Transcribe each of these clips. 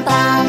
tentang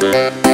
Thank